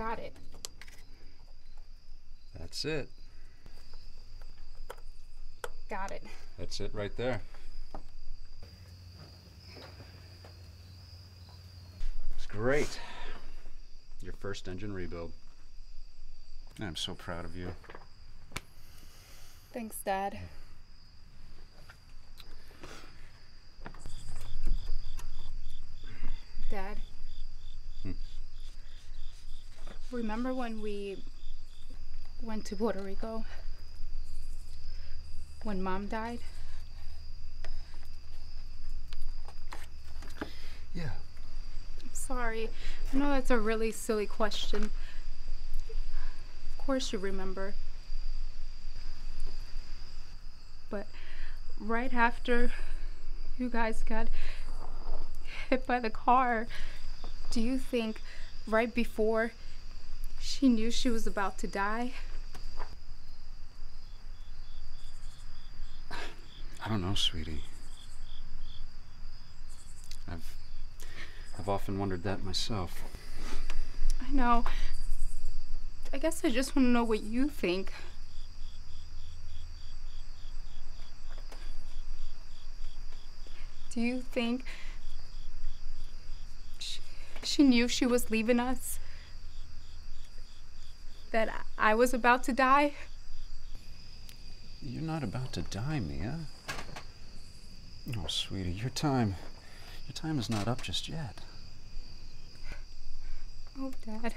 Got it. That's it. Got it. That's it right there. It's great. Your first engine rebuild. I'm so proud of you. Thanks, Dad. Dad. Remember when we went to Puerto Rico? When Mom died? Yeah. I'm sorry. I know that's a really silly question. Of course you remember. But right after you guys got hit by the car, do you think right before she knew she was about to die? I don't know, sweetie. I've I've often wondered that myself. I know. I guess I just want to know what you think. Do you think she, she knew she was leaving us? That I was about to die? You're not about to die, Mia. Oh, sweetie, your time your time is not up just yet. Oh, Dad.